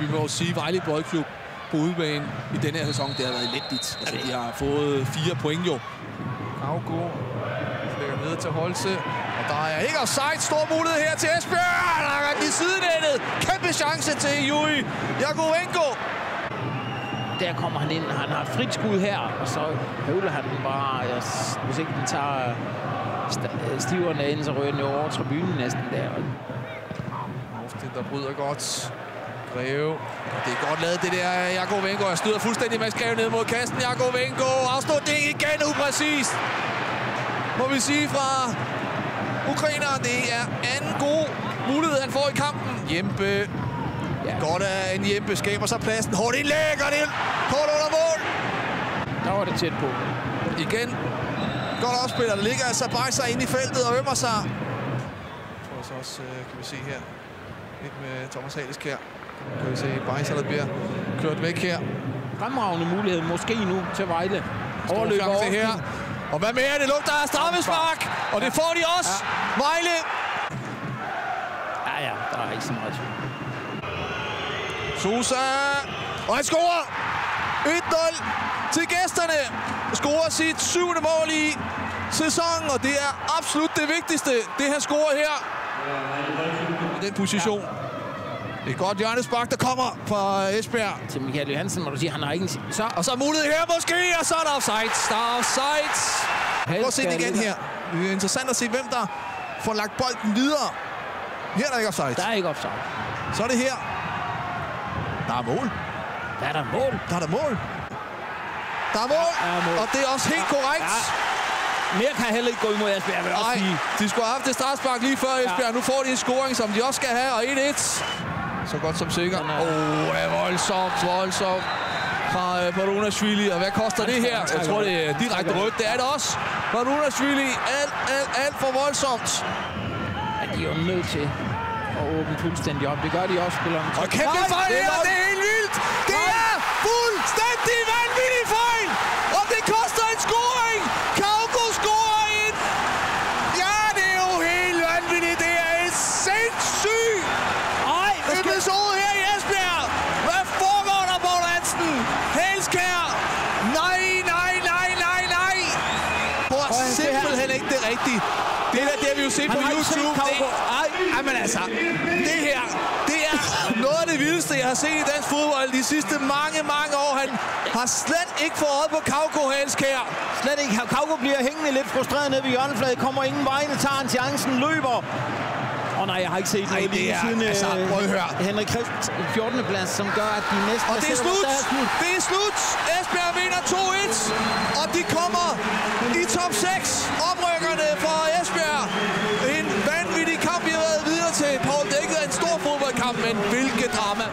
Vi må jo sige, at Vejle Boldklub på udebane i denne her sæson, det har været elendigt. Altså, de har fået fire point jo. Kauko lægger ned til Holse. Og der er ikke offside. Stor mulighed her til Esbjerg. Der er i sidenettet. Kæmpe chance til Juri Jakovenko. Der kommer han ind. Han har et frit skud her, og så høvler han den bare. Jeg, hvis ikke den tager st- stiverne ind, så ryger den jo over tribunen næsten der. Austin, der bryder godt. Greve. Det er godt lavet, det der Jakovenko. Jeg støder fuldstændig med Greve ned mod kassen. Jakovenko. Afslutning igen upræcist. Må vi sige fra ukraineren. Det er anden god mulighed, han får i kampen. Jempe. Ja. Godt af en Jempe. Skaber sig pladsen. Hårdt indlæg, og det er kort under mål. Der var det tæt på. Igen. Godt opspiller. Der ligger altså Bajser inde i feltet og ømmer sig. Jeg tror så også, øh, kan vi se her. Lidt med Thomas Halisk her. Kan vi se Bajser, der bliver kørt væk her. Fremragende mulighed, måske nu til Vejle. Chance over. her. Og hvad mere? Det lugter af straffespark. Og det får de også. Vejle. Ja, ja, der er ikke så meget tvivl. Sosa. Og han scorer. 1-0 til gæsterne. Scorer sit syvende mål i sæsonen, og det er absolut det vigtigste, det han scorer her. I den position. Det er godt hjørnespark, der kommer fra Esbjerg. Til Michael Johansen må du sige, han har ikke. Så Og så er mulighed her måske, og så er der offside. Der er offside. Prøv at se det igen her. Det er interessant at se, hvem der får lagt bolden videre. Her er der ikke offside. Der er ikke offside. Så er det her. Der er mål. Der er der mål. Der er der mål. Der er mål. Der er mål. Og det er også helt korrekt. Ja. Mere kan heller ikke gå imod Esbjerg, vil jeg også sige. de skulle have haft det startspark lige før Esbjerg. Nu får de en scoring, som de også skal have, og 1-1. Så godt som sikker. Åh, oh, er voldsomt, voldsomt fra uh, Barunashvili. Og hvad koster det her? Jeg tror, det er direkte rødt. Det er det også. Barunashvili, alt, alt, alt for voldsomt. Ja, de er jo nødt til at åbne fuldstændig op. Det gør de også, spillerne. Og kæmpe fejl det er helt vildt! Det er fuldstændig vanvittig fejl! Og det koster en scoring! Kauko scorer en! Ja, det er jo helt vanvittigt! Det er en sindssyg Ej, hvad skal... episode her i Esbjerg! Hvad foregår der, Poul Hansen? Helskær! Nej, nej, nej, nej, nej! Hvor Prøv at se ikke det der, det har vi jo set på set YouTube. Det, ej, ej, men altså, det her, det er noget af det vildeste, jeg har set i dansk fodbold de sidste mange, mange år. Han har slet ikke fået øje på Kauko Helskær. Slet ikke. Kauko bliver hængende lidt frustreret nede ved hjørnefladet. Kommer ingen vegne, tager en chancen, løber. Åh oh, nej, jeg har ikke set noget det lige siden altså, øh, prøv at høre. Henrik Christ, 14. plads, som gør, at de næsten... Og det er slut! Det er slut! Esbjerg vinder 2-1, og de kommer i top 6. Oprykkerne fra Esbjerg. En vanvittig kamp, vi har været videre til. Paul, det har ikke været en stor fodboldkamp, men hvilket drama